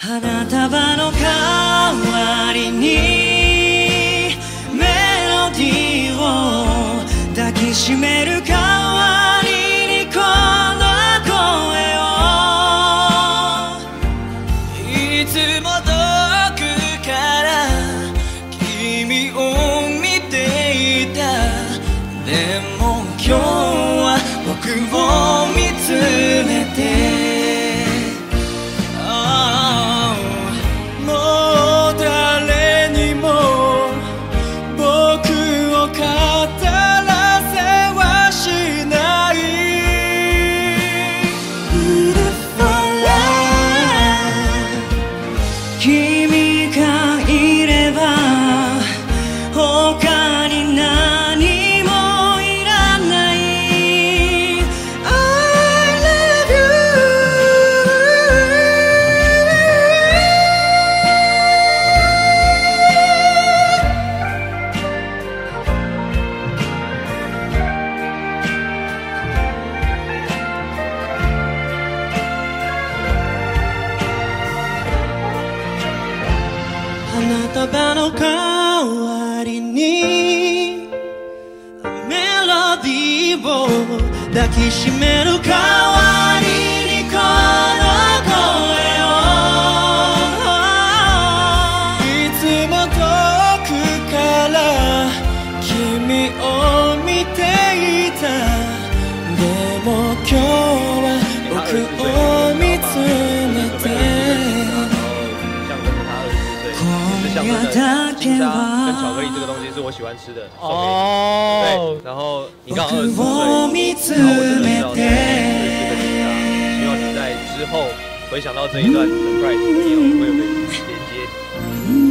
花束の代わりにメロディーを抱きしめる代わりにこの声を。いつも遠く花束の代わりにメロディーを抱きしめる代わり金沙跟巧克力这个东西是我喜欢吃的，送给你。对，然后你刚二十岁，然后我真的知道你认识这个金沙，希望你在之后回想到这一段 surprise，你也会有被连接。